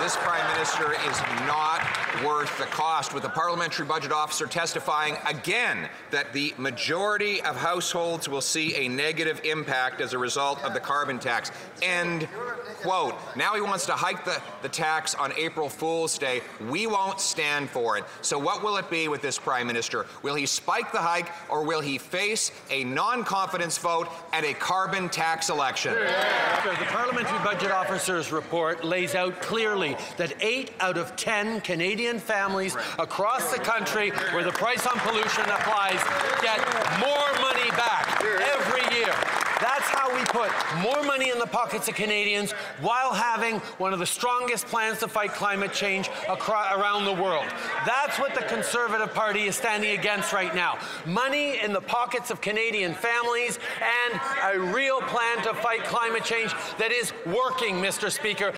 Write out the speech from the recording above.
This Prime Minister is not worth the cost, with the Parliamentary Budget Officer testifying again that the majority of households will see a negative impact as a result of the carbon tax. End quote. Now he wants to hike the, the tax on April Fool's Day. We won't stand for it. So what will it be with this Prime Minister? Will he spike the hike or will he face a non-confidence vote at a carbon tax election? The Parliamentary Budget Officer's report lays out clearly that 8 out of 10 Canadian families across the country where the price on pollution applies get more money back every year. That's how we put more money in the pockets of Canadians while having one of the strongest plans to fight climate change around the world. That's what the Conservative Party is standing against right now. Money in the pockets of Canadian families and a real plan to fight climate change that is working, Mr. Speaker.